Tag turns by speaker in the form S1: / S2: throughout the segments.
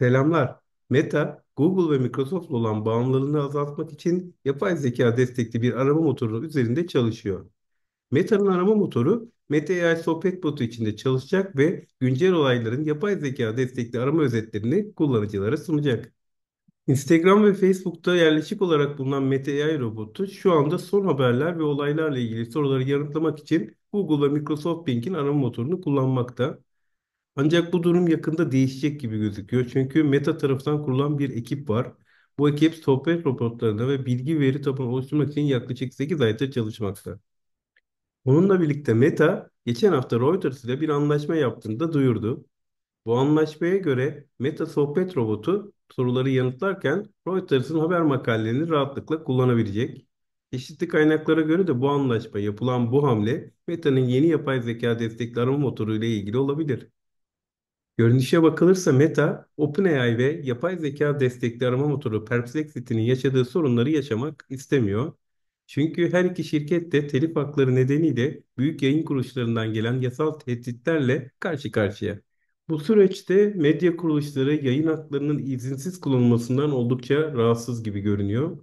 S1: Selamlar. Meta, Google ve Microsoft olan bağımlılığını azaltmak için yapay zeka destekli bir arama motoru üzerinde çalışıyor. Meta'nın arama motoru, Meta AI sohbet botu içinde çalışacak ve güncel olayların yapay zeka destekli arama özetlerini kullanıcılara sunacak. Instagram ve Facebook'ta yerleşik olarak bulunan Meta AI robotu şu anda son haberler ve olaylarla ilgili soruları yanıtlamak için Google ve Microsoft Bing'in arama motorunu kullanmakta. Ancak bu durum yakında değişecek gibi gözüküyor. Çünkü Meta tarafından kurulan bir ekip var. Bu ekip sohbet robotlarına ve bilgi veri tabanı oluşturmak için yaklaşık 8 aydır çalışmakta. Bununla birlikte Meta geçen hafta Reuters ile bir anlaşma yaptığını da duyurdu. Bu anlaşmaya göre Meta sohbet robotu soruları yanıtlarken Reuters'ın haber makalelerini rahatlıkla kullanabilecek. Çeşitli kaynaklara göre de bu anlaşma yapılan bu hamle Meta'nın yeni yapay zeka destekli arama motoru ile ilgili olabilir. Görünüşe bakılırsa Meta, OpenAI ve yapay zeka destekli arama motoru Perplexity'nin yaşadığı sorunları yaşamak istemiyor. Çünkü her iki şirket de telif hakları nedeniyle büyük yayın kuruluşlarından gelen yasal tehditlerle karşı karşıya. Bu süreçte medya kuruluşları yayın haklarının izinsiz kullanılmasından oldukça rahatsız gibi görünüyor.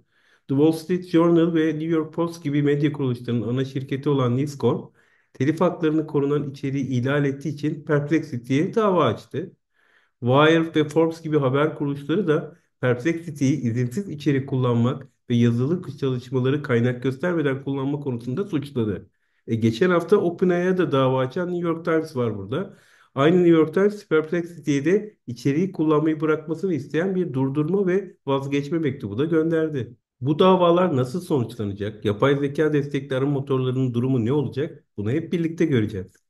S1: The Wall Street Journal ve New York Post gibi medya kuruluşlarının ana şirketi olan News Corp, telif haklarını korunan içeriği ihlal ettiği için Perplexity'ye dava açtı. Wired ve Forbes gibi haber kuruluşları da Perplexity'yi izinsiz içerik kullanmak ve yazılı çalışmaları kaynak göstermeden kullanma konusunda suçladı. E, geçen hafta OpenAI'ya da dava açan New York Times var burada. Aynı New York Times Perplexity'ye de içeriği kullanmayı bırakmasını isteyen bir durdurma ve vazgeçme mektubu da gönderdi. Bu davalar nasıl sonuçlanacak? Yapay zeka destekli arama motorlarının durumu ne olacak? Bunu hep birlikte göreceğiz.